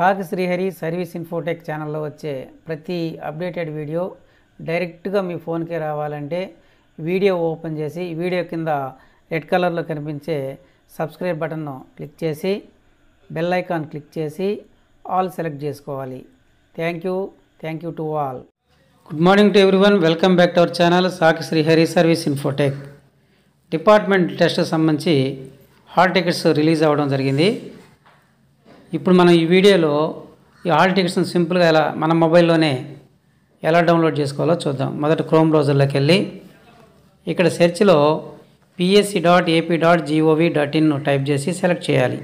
సాగి Srihari service Infotech ఛానల్లో వచ్చే ప్రతి అప్డేటెడ్ వీడియో డైరెక్ట్గా మీ ఫోన్కి రావాలంటే వీడియో ఓపెన్ చేసి వీడియో కింద రెడ్ కలర్లో కనిపించే సబ్స్క్రైబ్ బటన్ను క్లిక్ చేసి బెల్ ఐకాన్ క్లిక్ చేసి ఆల్ సెలెక్ట్ చేసుకోవాలి. Thank you thank you to all. Good morning to everyone. Welcome back to our channel Saki Srihari service Infotech. Department test సంబంధించి hall tickets release అవ్వడం జరిగింది. ఇప్పుడు మనం ఈ వీడియోలో ఈ హాల్ టికెట్స్ని సింపుల్గా ఎలా మన మొబైల్లోనే ఎలా డౌన్లోడ్ చేసుకోవాలో చూద్దాం. మొదట క్రోమ్ బ్రౌజర్లోకి వెళ్ళి ఇక్కడ సెర్చ్లో PSC dot AP dot GOV dot in type చేసి సెలెక్ట్ చేయాలి.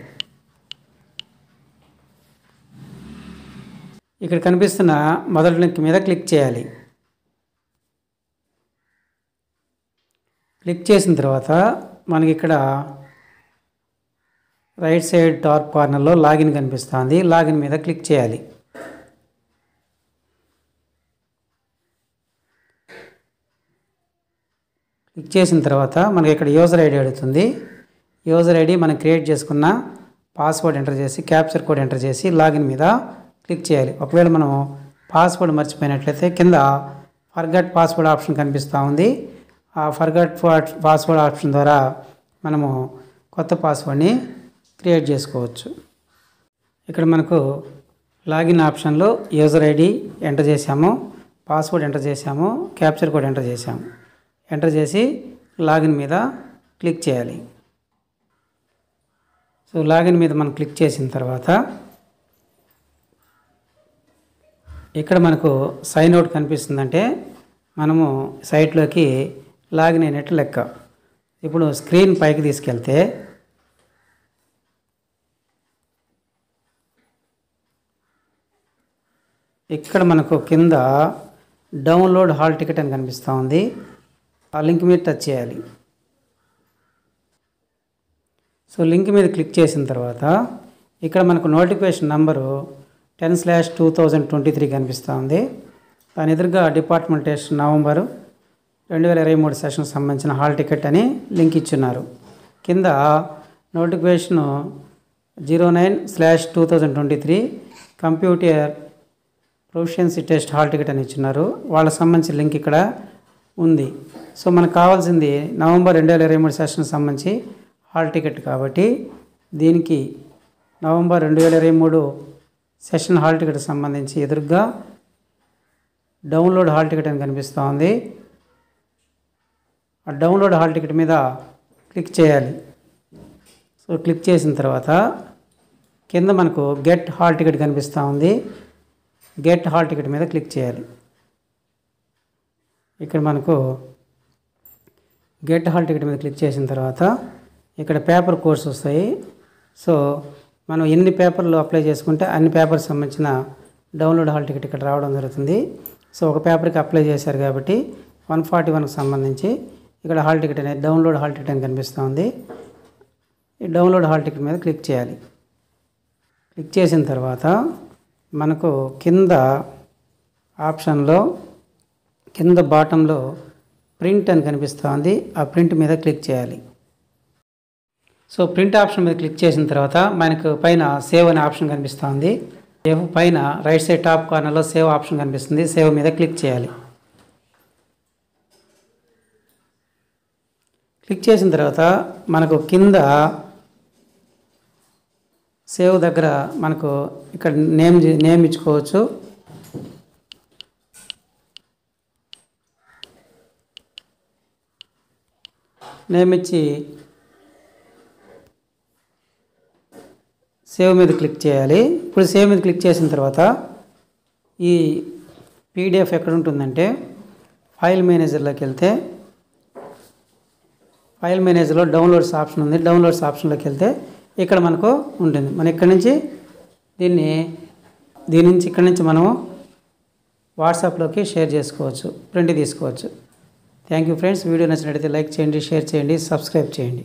ఇక్కడ కనిపిస్తున్న మొదటి లింక్ మీద క్లిక్ చేయాలి. క్లిక్ చేసిన తర్వాత మనకి ఇక్కడ రైట్ సైడ్ టాప్ కార్నర్లో లాగిన్ కనిపిస్తుంది. లాగిన్ మీద క్లిక్ చేయాలి. క్లిక్ చేసిన తర్వాత మనకి ఇక్కడ యూజర్ ఐడి అడుగుతుంది. యూజర్ ఐడి మనం క్రియేట్ చేసుకున్న పాస్వర్డ్ ఎంటర్ చేసి క్యాప్చర్ కోడ్ ఎంటర్ చేసి లాగిన్ మీద క్లిక్ చేయాలి. ఒకవేళ మనం పాస్వర్డ్ మర్చిపోయినట్లయితే కింద ఫర్గట్ పాస్వర్డ్ ఆప్షన్ కనిపిస్తూ ఉంది. ఆ ఫర్గట్ పాస్వర్డ్ ఆప్షన్ ద్వారా మనము కొత్త పాస్వర్డ్ని క్రియేట్ చేసుకోవచ్చు. ఇక్కడ మనకు లాగిన్ ఆప్షన్లో యూజర్ ఐడి ఎంటర్ చేసాము పాస్వర్డ్ ఎంటర్ చేసాము క్యాప్చర్ కోడ్ ఎంటర్ చేసాము ఎంటర్ చేసి లాగిన్ మీద క్లిక్ చేయాలి. సో లాగిన్ మీద మనం క్లిక్ చేసిన తర్వాత ఇక్కడ మనకు సైన్ అవుట్ కనిపిస్తుందంటే మనము సైట్లోకి లాగిన్ అయినట్టు లెక్క. ఇప్పుడు స్క్రీన్ పైకి తీసుకెళ్తే ఇక్కడ మనకు కింద డౌన్లోడ్ హాల్ టికెట్ అని కనిపిస్తూ ఉంది. ఆ లింక్ మీద టచ్ చేయాలి. సో లింక్ మీద క్లిక్ చేసిన తర్వాత ఇక్కడ మనకు notification number ten slash two thousand twenty three కనిపిస్తూ ఉంది. దాని ఎదురుగా డిపార్ట్మెంటేషన్ నవంబరు రెండు వేల ఇరవై మూడు సెషన్కి సంబంధించిన హాల్ టికెట్ అని లింక్ ఇచ్చున్నారు. కింద notification zero nine slash two thousand twenty three computer proficiency test hall ticket అని ఇచ్చినారు. వాళ్ళకి సంబంధించిన లింక్ ఇక్కడ ఉంది. సో మనకు కావాల్సింది నవంబర్ రెండు వేల ఇరవై మూడు సెషన్ సంబంధించి హాల్ టికెట్ కాబట్టి దీనికి నవంబర్ రెండు వేల ఇరవై మూడు సెషన్ హాల్ టికెట్ సంబంధించి ఎదురుగా డౌన్లోడ్ హాల్ టికెట్ అని కనిపిస్తూ ఉంది. ఆ డౌన్లోడ్ హాల్ టికెట్ మీద క్లిక్ చేయాలి. సో క్లిక్ చేసిన తర్వాత కింద మనకు గెట్ హాల్ టికెట్ కనిపిస్తూ ఉంది. గెట్ హాల్ టికెట్ మీద క్లిక్ చేయాలి. ఇక్కడ మనకు గెట్ హాల్ టికెట్ మీద క్లిక్ చేసిన తర్వాత ఇక్కడ పేపర్ కోర్స్ వస్తాయి. సో మనం ఎన్ని పేపర్లు అప్లై చేసుకుంటే అన్ని పేపర్ సంబంధించిన డౌన్లోడ్ హాల్ టికెట్ ఇక్కడ రావడం జరుగుతుంది. సో ఒక పేపర్కి అప్లై చేశారు కాబట్టి వన్ ఫార్టీ వన్కి సంబంధించి ఇక్కడ హాల్ టికెట్ అనేది డౌన్లోడ్ హాల్ టికెట్ అని కనిపిస్తుంది ఈ డౌన్లోడ్ హాల్ టికెట్ మీద క్లిక్ చేయాలి. క్లిక్ చేసిన తర్వాత మనకు కింద ఆప్షన్లో కింద బాటంలో ప్రింట్ అని కనిపిస్తుంది. ఆ ప్రింట్ మీద క్లిక్ చేయాలి. సో ప్రింట్ ఆప్షన్ మీద క్లిక్ చేసిన తర్వాత మనకు పైన సేవ్ అనే ఆప్షన్ కనిపిస్తుంది. సేవ్ పైన రైట్ సైడ్ టాప్ కార్నర్లో సేవ్ ఆప్షన్ కనిపిస్తుంది. సేవ్ మీద క్లిక్ చేయాలి. క్లిక్ చేసిన తర్వాత మనకు కింద సేవ్ దగ్గర మనకు ఇక్కడ నేమ్ నేమ్ ఇచ్చుకోవచ్చు. నేమ్ ఇచ్చి సేవ్ మీద క్లిక్ చేయాలి. ఇప్పుడు సేవ్ మీద క్లిక్ చేసిన తర్వాత ఈ పీడిఎఫ్ ఎక్కడ ఉంటుందంటే ఫైల్ మేనేజర్లోకి వెళ్తే ఫైల్ మేనేజర్లో డౌన్లోడ్స్ ఆప్షన్ ఉంది. డౌన్లోడ్స్ ఆప్షన్లోకి వెళ్తే ఇక్కడ మనకు ఉంటుంది. మన ఇక్కడ నుంచి దీన్ని దీని నుంచి ఇక్కడ నుంచి మనము వాట్సాప్లోకి షేర్ చేసుకోవచ్చు ప్రింట్ తీసుకోవచ్చు. థ్యాంక్ యూ ఫ్రెండ్స్ వీడియో నచ్చినట్లయితే లైక్ చేయండి షేర్ చేయండి సబ్స్క్రైబ్ చేయండి.